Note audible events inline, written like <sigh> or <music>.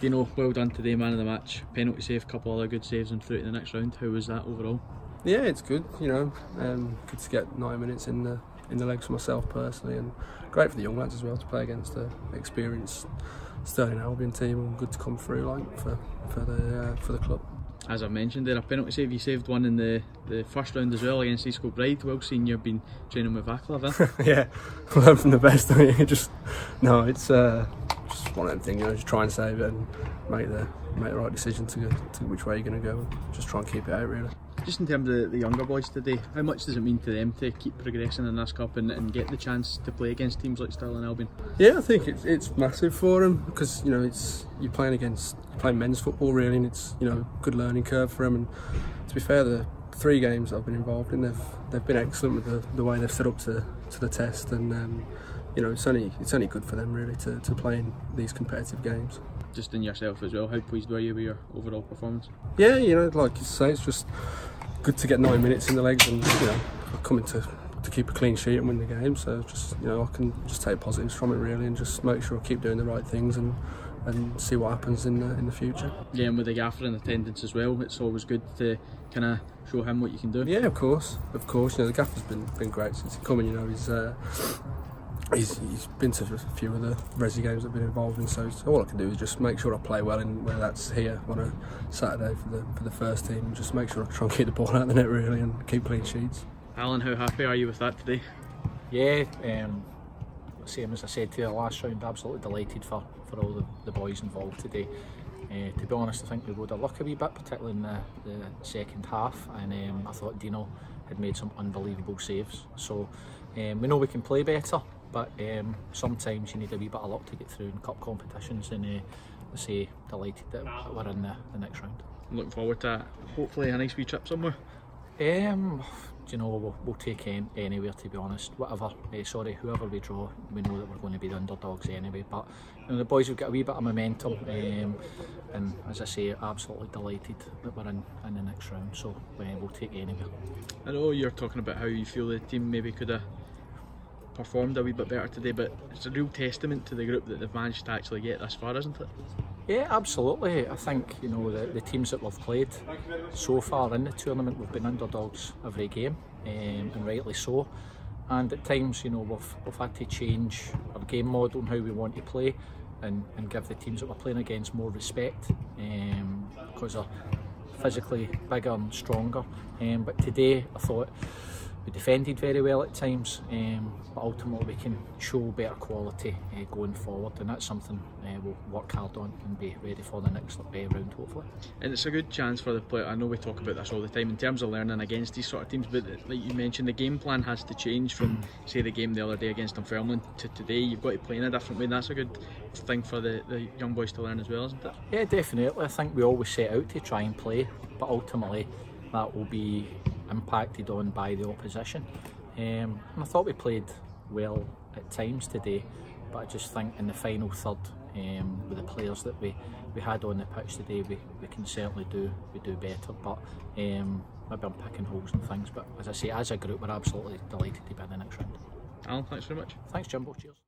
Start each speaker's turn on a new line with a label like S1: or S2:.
S1: Dino, well done today, man of the match. Penalty save, couple other good saves and through to the next round. How was that overall?
S2: Yeah, it's good. You know, um, good to get nine minutes in the in the legs for myself personally, and great for the young lads as well to play against the experienced Stirling Albion team. And good to come through like for for the uh, for the club.
S1: As I mentioned, there a penalty save. You saved one in the, the first round as well against East Kilbride. Well seen you've been training with Vaclav, eh? <laughs>
S2: yeah, <laughs> learn from the best. Don't you? <laughs> Just no, it's uh, just one of them things. You know, just try and save it and make the make the right decision to, go, to which way you're going to go. Just try and keep it out really.
S1: Just in terms of the younger boys today, how much does it mean to them to keep progressing in this cup and, and get the chance to play against teams like Stirling Albion?
S2: Yeah, I think it's, it's massive for them because you know it's you're playing against you're playing men's football really, and it's you know good learning curve for them. And to be fair, the three games I've been involved in, they've they've been excellent with the, the way they've set up to, to the test, and um, you know it's only it's only good for them really to, to play in these competitive games.
S1: Just in yourself as well, how pleased were you with your overall performance?
S2: Yeah, you know, like you say, it's just good to get nine minutes in the legs and you know coming to to keep a clean sheet and win the game. So just you know I can just take positives from it really and just make sure I keep doing the right things and and see what happens in the in the future.
S1: Yeah, and with the gaffer in attendance as well, it's always good to kind of show him what you can do.
S2: Yeah, of course, of course. You know the gaffer's been been great since he in. You know he's. Uh, He's, he's been to a few of the Resi games I've been involved in, so all I can do is just make sure I play well, and whether that's here on a Saturday for the for the first team, just make sure I try and keep the ball out of the net really and keep clean sheets.
S1: Alan, how happy are you with that today?
S3: Yeah, um, same as I said to the last round, absolutely delighted for, for all the, the boys involved today. Uh, to be honest, I think we rode a luck a wee bit, particularly in the, the second half, and um, I thought Dino had made some unbelievable saves. So um, we know we can play better, but um, sometimes you need a wee bit of luck to get through in cup competitions, and uh, I say delighted that we're in the, the next round.
S1: I'm looking forward to hopefully a nice wee trip somewhere.
S3: Um, do you know, we'll, we'll take any, anywhere to be honest. Whatever, eh, sorry, whoever we draw, we know that we're going to be the underdogs anyway. But you know, the boys have got a wee bit of momentum, um, and as I say, absolutely delighted that we're in, in the next round. So uh, we'll take anywhere.
S1: I know you're talking about how you feel the team maybe could have performed a wee bit better today, but it's a real testament to the group that they've managed to actually get this far, isn't it?
S3: Yeah, absolutely. I think you know the, the teams that we've played so far in the tournament, we've been underdogs every game, um, and rightly so. And at times, you know, we've we've had to change our game model and how we want to play, and, and give the teams that we're playing against more respect, um, because they're physically bigger and stronger. Um, but today, I thought we defended very well at times, um, but ultimately we can show better quality uh, going forward, and that's something uh, we'll work hard on and be ready for the next uh, round, hopefully.
S1: And it's a good chance for the player. I know we talk about this all the time in terms of learning against these sort of teams, but like you mentioned, the game plan has to change from, say, the game the other day against Dunfermline to today. You've got to play in a different way, and that's a good thing for the, the young boys to learn as well, isn't it?
S3: Yeah, definitely. I think we always set out to try and play, but ultimately that will be impacted on by the opposition. Um, and I thought we played well at times today, but I just think in the final third, um, with the players that we, we had on the pitch today, we, we can certainly do we do better. But um, maybe I'm picking holes and things. But as I say, as a group, we're absolutely delighted to be in the next round.
S1: Alan, thanks very much.
S3: Thanks, Jimbo. Cheers.